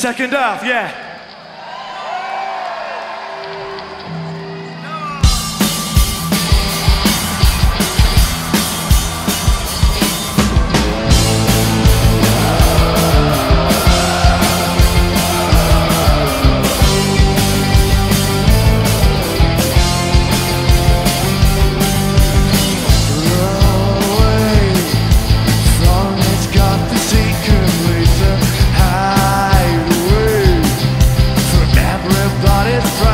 Second half, yeah. It's is right.